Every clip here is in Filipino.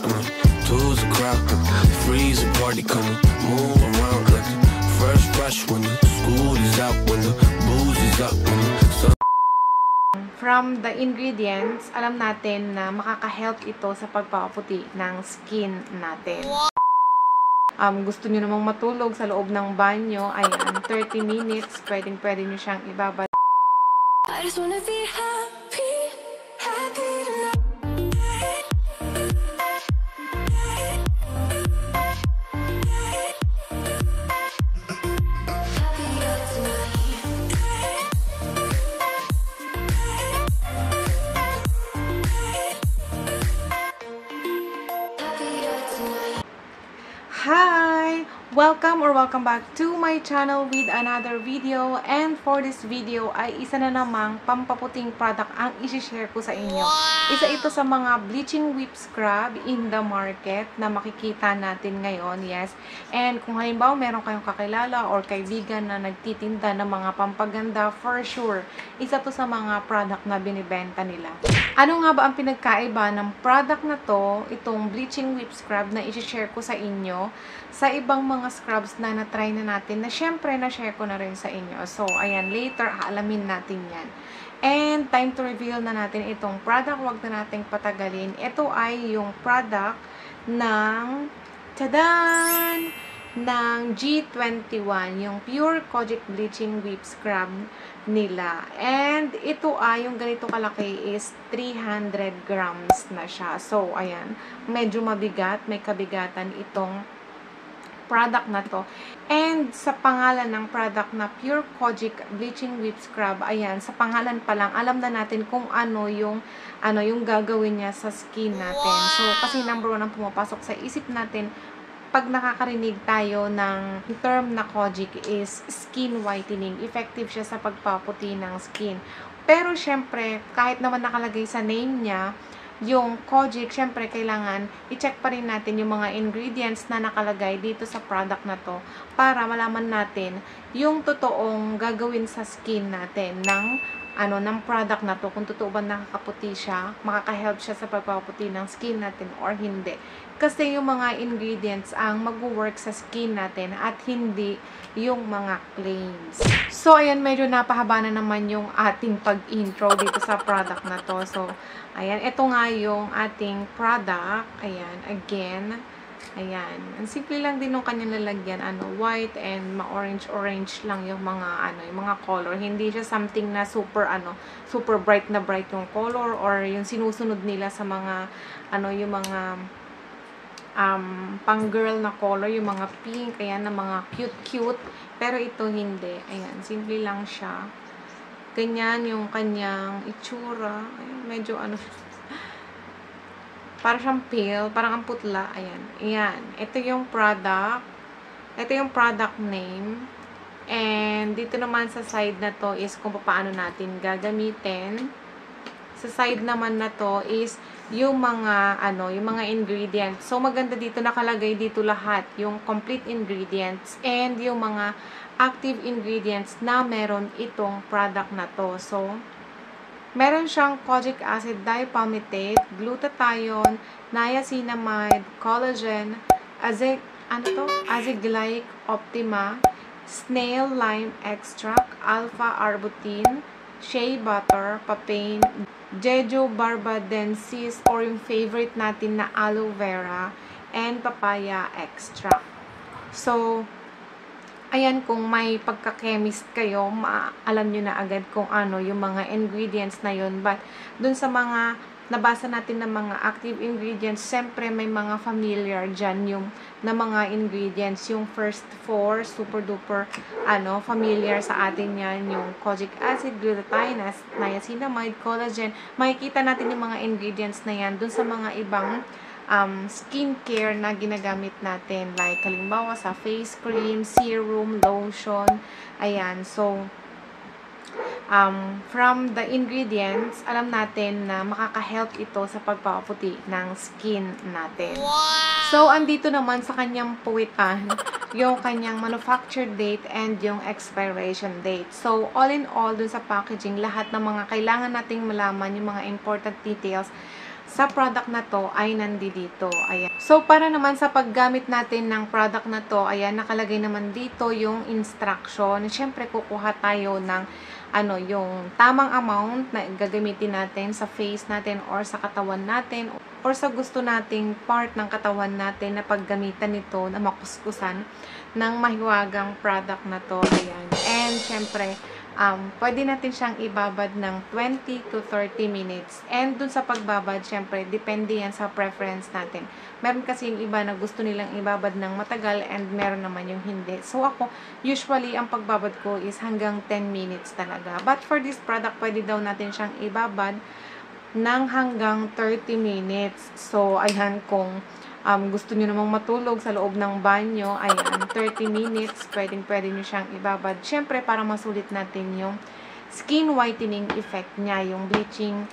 company. Two's a crowd, freeze a party coming. Move around like first rush when the school is out, when the booze is up, when the sun From the ingredients, alam natin na makaka-help ito sa pagpapaputi ng skin natin. Um, gusto nyo namang matulog sa loob ng banyo, ayan, 30 minutes, pwedeng pwede nyo siyang ibabad. I just wanna be happy, Welcome or welcome back to my channel with another video and for this video ay isa na namang pampaputing product ang isi-share ko sa inyo. Isa ito sa mga bleaching whip scrub in the market na makikita natin ngayon, yes. And kung halimbawa meron kayong kakilala or kaibigan na nagtitinda ng mga pampaganda, for sure, isa to sa mga product na binibenta nila. Ano nga ba ang pinagkaiba ng product na to, itong bleaching whip scrub na isi-share ko sa inyo, sa ibang mga scrubs na na-try na natin, na syempre na-share ko na rin sa inyo. So, ayan, later, aalamin natin yan. And, time to reveal na natin itong product. Huwag na nating patagalin. Ito ay yung product ng, tadan! Ng G21, yung Pure Kojic Bleaching Whip Scrub nila. And, ito ay, yung ganito kalaki is 300 grams na siya. So, ayan, medyo mabigat, may kabigatan itong product na to. And sa pangalan ng product na Pure Kojic Bleaching Whip Scrub, ayan, sa pangalan pa lang, alam na natin kung ano yung ano yung gagawin niya sa skin natin. So, kasi number one ang pumapasok sa isip natin pag nakakarinig tayo ng term na kojic is skin whitening. Effective siya sa pagpaputi ng skin. Pero, syempre, kahit naman nakalagay sa name niya, yung kojic, syempre, kailangan i-check pa rin natin yung mga ingredients na nakalagay dito sa product na to para malaman natin yung totoong gagawin sa skin natin ng ano ng product na to kung totoo ba nakakaputi siya makaka-help siya sa pagpaputi ng skin natin or hindi kasi yung mga ingredients ang mag-work sa skin natin at hindi yung mga claims. So, ayan, medyo napahaba na naman yung ating pag-intro dito sa product na to. So, ayan, ito nga yung ating product. Ayan, again, ayan. Ang simple lang din ng kanyang lalagyan, ano, white and ma-orange-orange lang yung mga, ano, yung mga color. Hindi siya something na super, ano, super bright na bright yung color or yung sinusunod nila sa mga, ano, yung mga um, pang girl na color, yung mga pink, ayan, na mga cute-cute. Pero ito hindi. Ayan, simple lang siya. Ganyan yung kanyang itsura. Ayan, medyo ano, para siyang pale, parang ang putla. Ayan, ayan. Ito yung product. Ito yung product name. And, dito naman sa side na to is kung paano natin gagamitin. Sa side naman na to is yung mga ano, yung mga ingredients. So maganda dito nakalagay dito lahat yung complete ingredients and yung mga active ingredients na meron itong product na to. So meron siyang kojic acid dipalmitate, glutathione, niacinamide, collagen, azig ano to? Aziglyc optima, snail lime extract, alpha arbutin, shea butter, papain, Jeju barbadensis or yung favorite natin na aloe vera and papaya extract. So, ayan kung may pagka-chemist kayo, alam nyo na agad kung ano yung mga ingredients na yun. But, dun sa mga nabasa natin ng mga active ingredients, siyempre may mga familiar dyan yung na mga ingredients. Yung first four, super duper, ano, familiar sa atin yan. Yung kojic acid, glutathione, niacinamide, collagen. Makikita natin yung mga ingredients na yan dun sa mga ibang um, skincare na ginagamit natin. Like, halimbawa sa face cream, serum, lotion. Ayan. So, um, from the ingredients, alam natin na makaka-help ito sa pagpapaputi ng skin natin. So, andito naman sa kanyang puwitan, yung kanyang manufacture date and yung expiration date. So, all in all, dun sa packaging, lahat ng mga kailangan nating malaman, yung mga important details, sa product na to ay nandito. Ayan. So, para naman sa paggamit natin ng product na to, ayan, nakalagay naman dito yung instruction. Siyempre, kukuha tayo ng ano, yung tamang amount na gagamitin natin sa face natin or sa katawan natin or sa gusto nating part ng katawan natin na paggamitan nito na makuskusan ng mahiwagang product na to. Ayan. And, syempre, um, pwede natin siyang ibabad ng 20 to 30 minutes. And dun sa pagbabad, syempre, depende yan sa preference natin. Meron kasi yung iba na gusto nilang ibabad ng matagal and meron naman yung hindi. So ako, usually, ang pagbabad ko is hanggang 10 minutes talaga. But for this product, pwede daw natin siyang ibabad ng hanggang 30 minutes. So, ayan kung um, gusto nyo namang matulog sa loob ng banyo, ayan, 30 minutes, pwedeng pwede nyo siyang ibabad. Siyempre, para masulit natin yung skin whitening effect niya, yung bleaching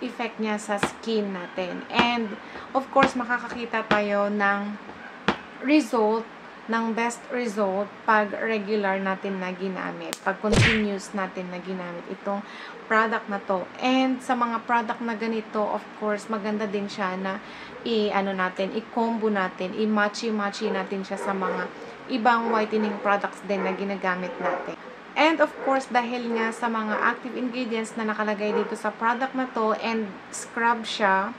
effect niya sa skin natin. And, of course, makakakita tayo ng result, ng best result pag regular natin na ginamit, pag continuous natin na ginamit itong product na to. And sa mga product na ganito, of course, maganda din siya na i-ano natin, i-combo natin, i-matchy-matchy natin siya sa mga ibang whitening products din na ginagamit natin. And of course, dahil nga sa mga active ingredients na nakalagay dito sa product na to and scrub siya,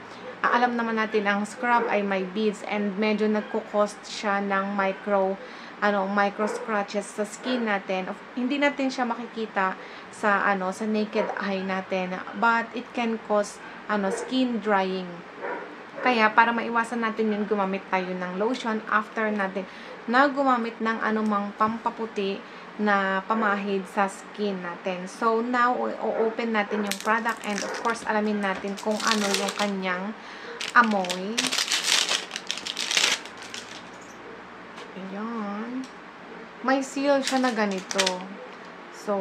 alam naman natin ang scrub ay may beads and medyo nagko-cost siya ng micro ano micro scratches sa skin natin. Of, hindi natin siya makikita sa ano sa naked eye natin, but it can cause ano skin drying. Kaya para maiwasan natin yun, gumamit tayo ng lotion after natin na gumamit ng anumang pampaputi na pamahid sa skin natin. So, now, o-open natin yung product and of course, alamin natin kung ano yung kanyang amoy. Ayan. May seal siya na ganito. So,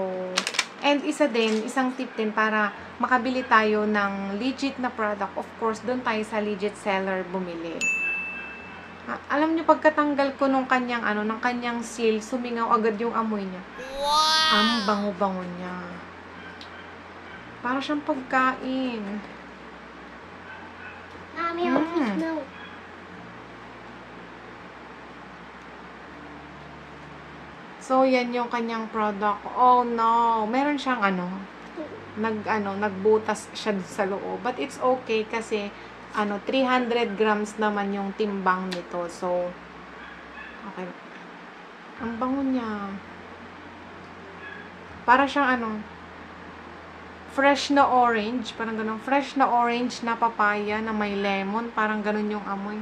and isa din, isang tip din para makabili tayo ng legit na product. Of course, doon tayo sa legit seller bumili. Ah, alam niyo pagkatanggal ko nung kanyang ano, ng kanyang seal, sumingaw agad yung amoy niya. Wow! Ang bango-bango niya. Para siyang pagkain. Mommy, I Mm. milk. So, yan yung kanyang product. Oh, no. Meron siyang ano, nag, ano, nagbutas siya sa loob. But it's okay kasi, ano, 300 grams naman yung timbang nito. So, okay. Ang bango niya. Para siyang ano, fresh na orange. Parang ganun. Fresh na orange na papaya na may lemon. Parang ganun yung amoy.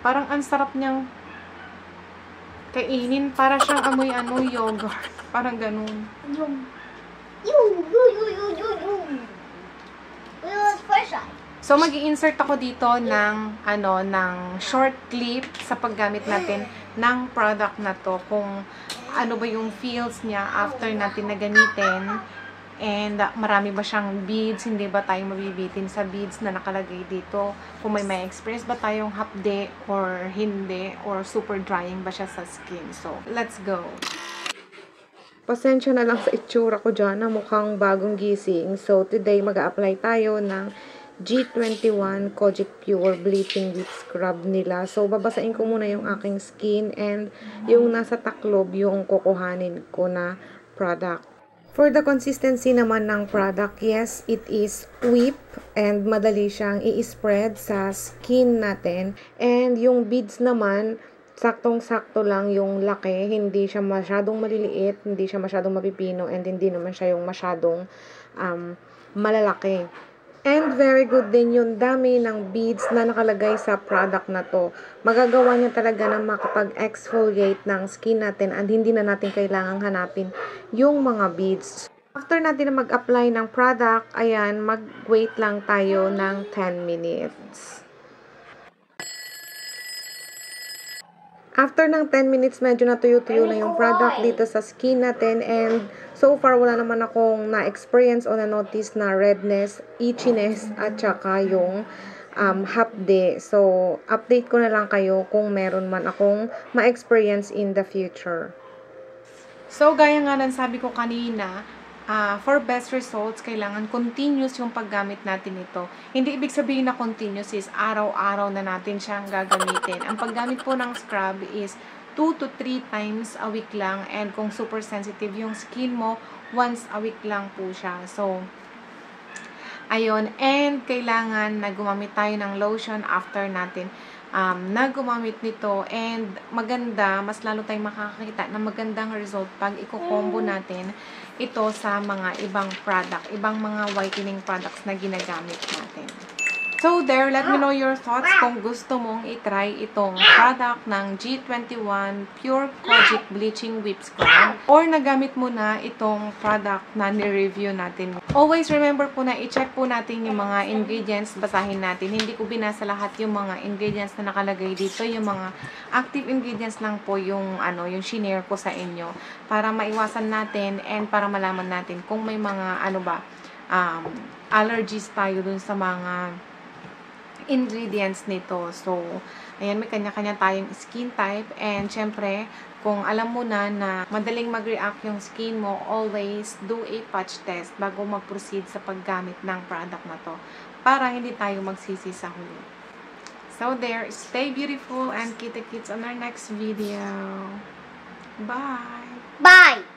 Parang ang sarap niyang kainin. Para siyang amoy ano, yogurt. Parang ganun. Yung. You, So, mag insert ako dito ng, ano, ng short clip sa paggamit natin ng product na to. Kung ano ba yung feels niya after natin na gamitin. And marami ba siyang beads? Hindi ba tayo mabibitin sa beads na nakalagay dito? Kung may may experience ba tayong hapde or hindi? Or super drying ba siya sa skin? So, let's go! Pasensya na lang sa itsura ko dyan na mukhang bagong gising. So, today mag apply tayo ng G21 Kojic Pure Bleaching With Scrub nila. So, babasain ko muna yung aking skin and yung nasa taklob yung kukuhanin ko na product. For the consistency naman ng product, yes, it is whip and madali siyang i-spread sa skin natin. And yung beads naman, saktong-sakto lang yung laki, hindi siya masyadong maliliit, hindi siya masyadong mapipino, and hindi naman siya yung masyadong um, malalaki. And very good din yung dami ng beads na nakalagay sa product na to. Magagawa niya talaga na makapag-exfoliate ng skin natin and hindi na natin kailangang hanapin yung mga beads. After natin na mag-apply ng product, ayan, mag-wait lang tayo ng 10 minutes. After ng 10 minutes, medyo natuyo-tuyo na yung product dito sa skin natin and so far wala naman akong na-experience o na-notice na redness, itchiness at saka yung um, hapde. So, update ko na lang kayo kung meron man akong ma-experience in the future. So, gaya nga ng sabi ko kanina, ah, for best results, kailangan continuous yung paggamit natin ito. Hindi ibig sabihin na continuous is araw-araw na natin siyang gagamitin. Ang paggamit po ng scrub is 2 to 3 times a week lang and kung super sensitive yung skin mo, once a week lang po siya. So, ayun. And kailangan na gumamit tayo ng lotion after natin um, na gumamit nito and maganda, mas lalo tayong makakakita ng magandang result pag i-combo natin ito sa mga ibang product, ibang mga whitening products na ginagamit natin. So there, let me know your thoughts kung gusto mong i-try itong product ng G21 Pure Kojic Bleaching Whip Scrub or nagamit mo na itong product na ni-review natin. Always remember po na i-check po natin yung mga ingredients, basahin natin. Hindi ko binasa lahat yung mga ingredients na nakalagay dito. Yung mga active ingredients lang po yung, ano, yung shinare ko sa inyo para maiwasan natin and para malaman natin kung may mga ano ba, um, allergies tayo dun sa mga ingredients nito. So, ayan, may kanya-kanya tayong skin type. And, syempre, kung alam mo na na madaling mag-react yung skin mo, always do a patch test bago mag-proceed sa paggamit ng product na to. Para hindi tayo magsisi sa huli. So, there. Stay beautiful and kita-kits on our next video. Bye! Bye.